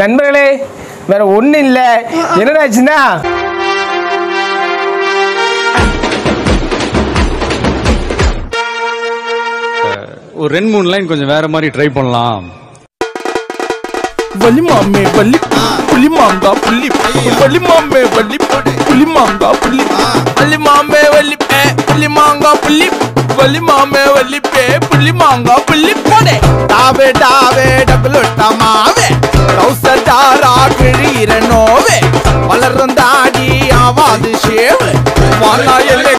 நண்பர்களே வேற ஒன்றும் இல்லை. என்னடாச்சுன்னா? ஒரு ரெண்டு மூணு லைன் கொஞ்சம் வேற மாதிரி ட்ரை பண்ணலாம். வலி மாமே வலி புலி மாங்கா புள்ளி வலி மாமே வலி புலி. மாங்கா புள்ளி வலி மாமே வலி பே புலி மாங்கா புள்ளி வலி மாமே வலி பே புலி மாங்கா புள்ளி போடே. டாவே டாவே டபுளுட்ட மாவே கௌசதாரா கிழியிற நோவே வளர்ந்தாடி ஆவாது சேவு. வானா